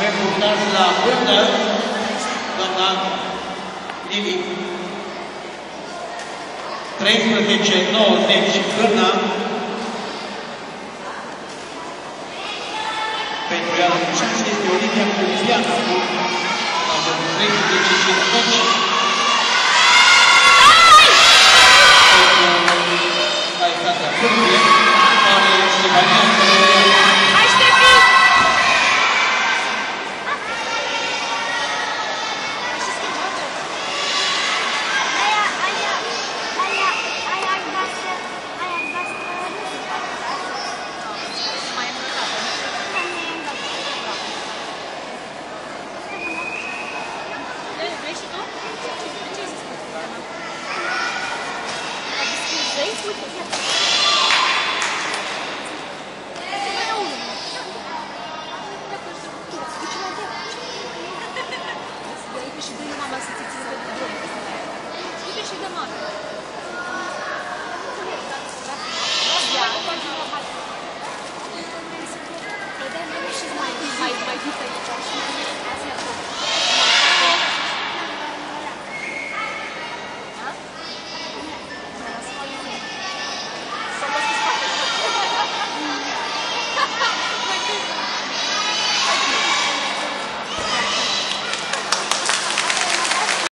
Avem purtați la până doamna Lili. 13, 90 până pentru ea cu șanse este Olivia Câmpiana cu la 13, 50. La dea. Uite și dă mama să ți țină de drum. Uite și de mama.